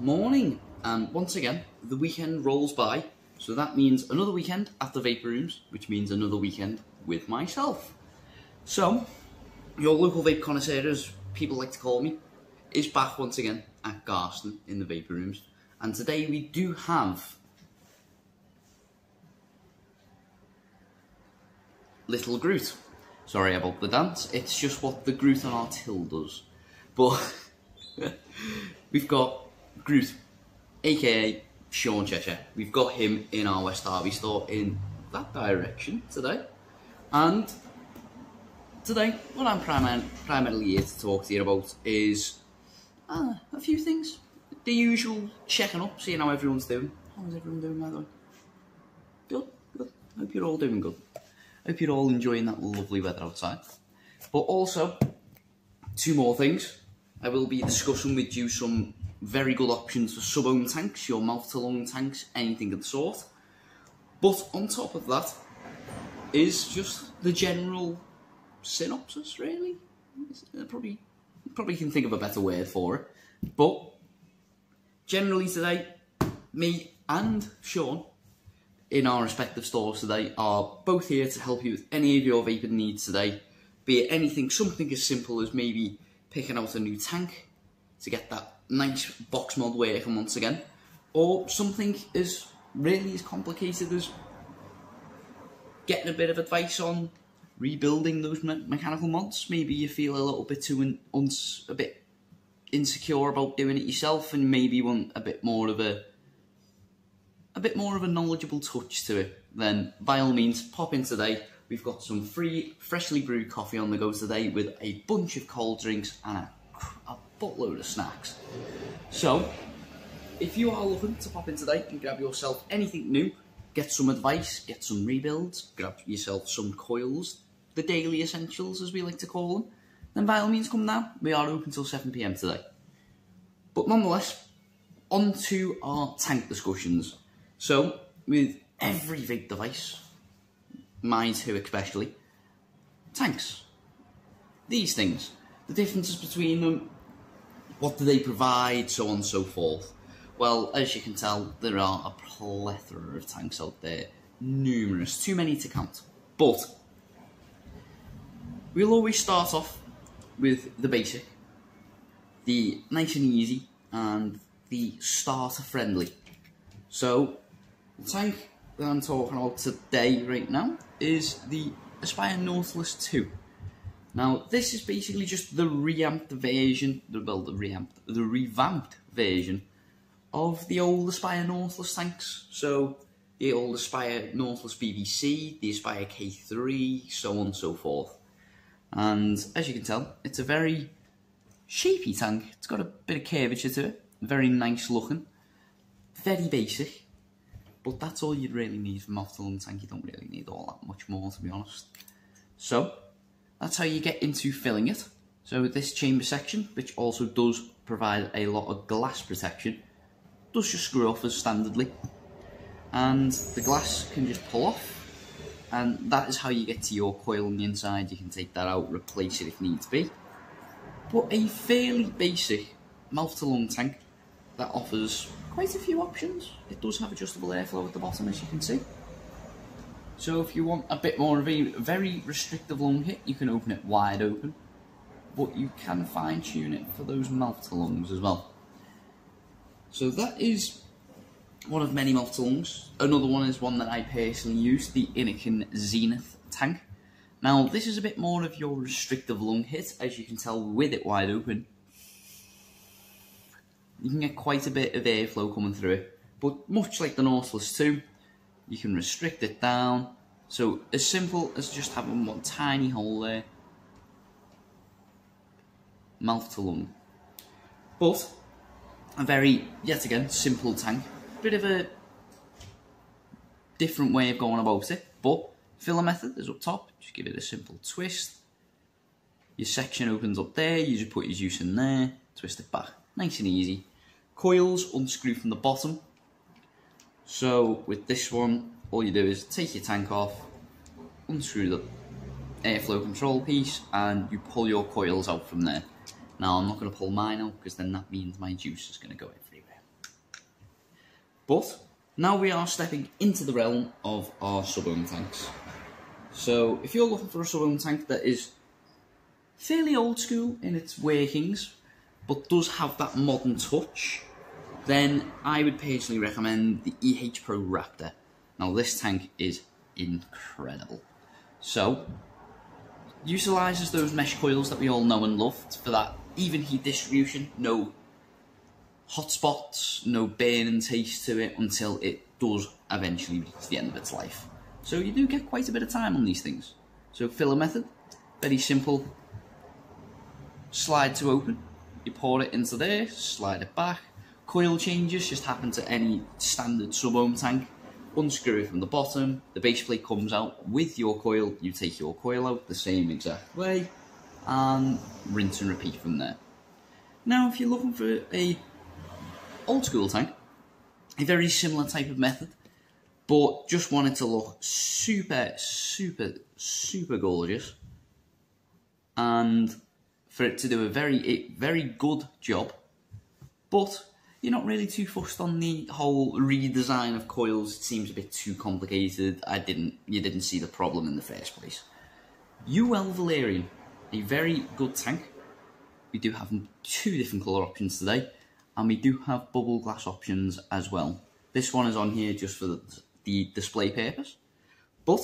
Morning, and once again, the weekend rolls by, so that means another weekend at the Vaper Rooms, which means another weekend with myself. So, your local vape connoisseur, as people like to call me, is back once again at Garston in the Vaper Rooms, and today we do have Little Groot. Sorry about the dance, it's just what the Groot on our till does. But we've got Groot, aka Sean Cheshire. We've got him in our West Derby store in that direction today. And today, what I'm primar primarily here to talk to you about is uh, a few things. The usual checking up, seeing how everyone's doing. How's everyone doing, by the way? Good, good. Hope you're all doing good. Hope you're all enjoying that lovely weather outside. But also, two more things. I will be discussing with you some very good options for sub-ohm tanks, your mouth-to-lung tanks, anything of the sort. But on top of that is just the general synopsis, really. Uh, probably, probably can think of a better word for it. But generally today, me and Sean in our respective stores today are both here to help you with any of your vaping needs today. Be it anything, something as simple as maybe picking out a new tank to get that nice box mod working once again, or something as really as complicated as getting a bit of advice on rebuilding those me mechanical mods. Maybe you feel a little bit too a bit insecure about doing it yourself, and maybe want a bit more of a a bit more of a knowledgeable touch to it. Then by all means, pop in today. We've got some free, freshly brewed coffee on the go today with a bunch of cold drinks and a, a buttload of snacks. So, if you are looking to pop in today and grab yourself anything new, get some advice, get some rebuilds, grab yourself some coils, the daily essentials as we like to call them, then by all means come down. We are open till 7pm today. But nonetheless, on to our tank discussions. So, with every vape device, mine too especially, tanks. These things, the differences between them, what do they provide, so on and so forth. Well, as you can tell, there are a plethora of tanks out there, numerous, too many to count. But, we'll always start off with the basic, the nice and easy, and the starter friendly. So, the tank that I'm talking about today, right now, is the Aspire Nautilus 2. Now, this is basically just the reamped version, well, the reamped, the revamped version of the old Aspire Nautilus tanks. So, the old Aspire Nautilus BVC, the Aspire K3, so on and so forth. And as you can tell, it's a very shapy tank. It's got a bit of curvature to it, very nice looking, very basic. But that's all you'd really need from off the tank. You don't really need all that much more, to be honest. So, that's how you get into filling it. So this chamber section, which also does provide a lot of glass protection, does just screw off as standardly. And the glass can just pull off. And that is how you get to your coil on the inside. You can take that out, replace it if needs be. But a fairly basic mouth-to-lung tank that offers quite a few options. It does have adjustable airflow at the bottom, as you can see. So if you want a bit more of a very restrictive lung hit, you can open it wide open. But you can fine tune it for those mouth to lungs as well. So that is one of many mouth to lungs. Another one is one that I personally use, the Innokin Zenith tank. Now this is a bit more of your restrictive lung hit, as you can tell with it wide open you can get quite a bit of airflow coming through it. But much like the Nautilus 2, you can restrict it down. So as simple as just having one tiny hole there. Mouth to lung. But a very, yet again, simple tank. Bit of a different way of going about it. But filler method is up top. Just give it a simple twist. Your section opens up there. You just put your juice in there. Twist it back. Nice and easy coils unscrew from the bottom. So with this one, all you do is take your tank off, unscrew the airflow control piece, and you pull your coils out from there. Now I'm not going to pull mine out because then that means my juice is going to go everywhere. But now we are stepping into the realm of our sub-ohm tanks. So if you're looking for a sub-ohm tank that is fairly old school in its workings, but does have that modern touch, then I would personally recommend the EH Pro Raptor. Now this tank is incredible. So, utilises those mesh coils that we all know and love for that even heat distribution, no hot spots, no burning taste to it until it does eventually reach the end of its life. So you do get quite a bit of time on these things. So filler method, very simple. Slide to open, you pour it into there, slide it back. Coil changes just happen to any standard sub-ohm tank. Unscrew it from the bottom, the base plate comes out with your coil, you take your coil out the same exact way, and rinse and repeat from there. Now if you're looking for a old school tank, a very similar type of method, but just wanted to look super, super, super gorgeous, and for it to do a very, a very good job, but you're not really too fussed on the whole redesign of coils. It seems a bit too complicated. I didn't, you didn't see the problem in the first place. Uwell Valyrian, a very good tank. We do have two different colour options today, and we do have bubble glass options as well. This one is on here just for the, the display purpose, but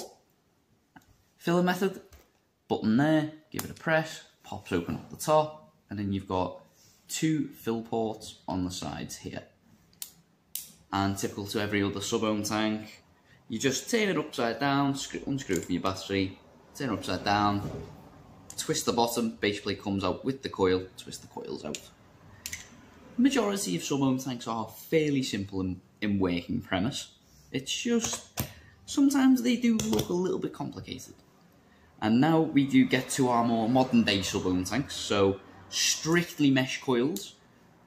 filler method, button there, give it a press, pops open at the top, and then you've got two fill ports on the sides here. And typical to every other sub-ohm tank, you just turn it upside down, screw, unscrew from your battery, turn it upside down, twist the bottom, plate comes out with the coil, twist the coils out. Majority of sub-ohm tanks are fairly simple in, in working premise. It's just, sometimes they do look a little bit complicated. And now we do get to our more modern day sub-ohm tanks, so strictly mesh coils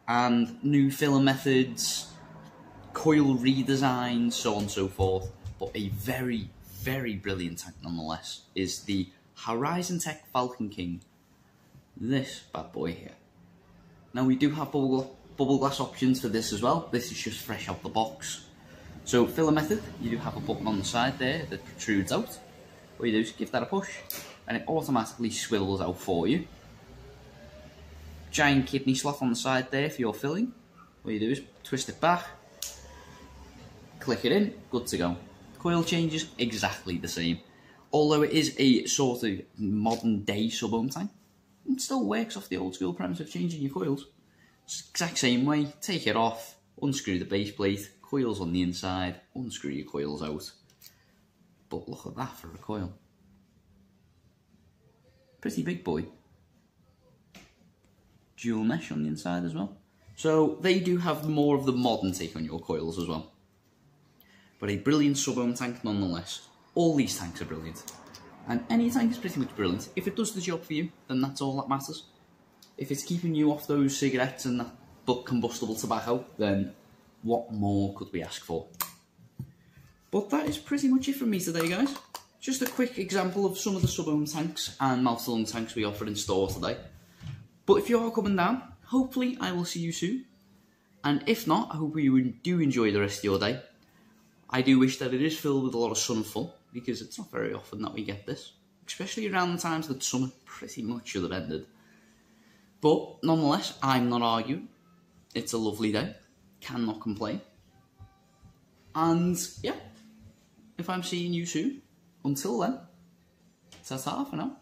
and new filler methods, coil redesigns, so on and so forth. But a very, very brilliant tank nonetheless is the Horizon Tech Falcon King. This bad boy here. Now we do have bubble, bubble glass options for this as well. This is just fresh out the box. So filler method, you do have a button on the side there that protrudes out. What you do is give that a push and it automatically swivels out for you giant kidney slot on the side there for your filling. What you do is twist it back, click it in, good to go. Coil changes exactly the same. Although it is a sort of modern day sub-ohm tank, it still works off the old school premise of changing your coils. It's exact same way, take it off, unscrew the base plate, coils on the inside, unscrew your coils out. But look at that for a coil. Pretty big boy dual mesh on the inside as well. So they do have more of the modern take on your coils as well. But a brilliant sub-ohm tank nonetheless. All these tanks are brilliant. And any tank is pretty much brilliant. If it does the job for you, then that's all that matters. If it's keeping you off those cigarettes and that but combustible tobacco, then what more could we ask for? But that is pretty much it from me today, guys. Just a quick example of some of the sub-ohm tanks and mouth-to-lung tanks we offer in store today. But if you are coming down, hopefully I will see you soon. And if not, I hope you do enjoy the rest of your day. I do wish that it is filled with a lot of sun and fun, because it's not very often that we get this. Especially around the times that summer pretty much should have ended. But nonetheless, I'm not arguing. It's a lovely day. Cannot complain. And yeah, if I'm seeing you soon, until then, ta-ta for now.